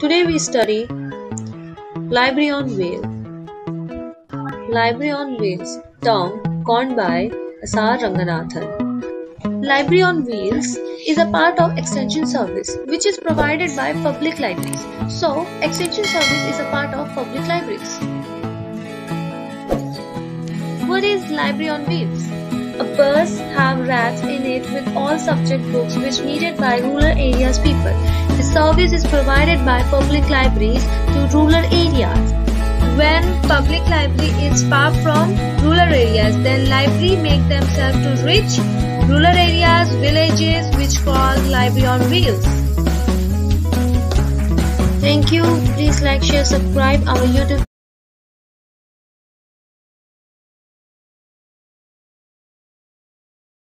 Today we study Library on Wheels. Library on Wheels, term coined by. Ranganathan. Library on Wheels is a part of Extension Service which is provided by public libraries. So, Extension Service is a part of public libraries. What is Library on Wheels? A bus have racks in it with all subject books which needed by rural areas people. Service is provided by public libraries to rural areas. When public library is far from rural areas, then library make themselves to reach rural areas, villages which called library on wheels. Thank you. Please like, share, subscribe our YouTube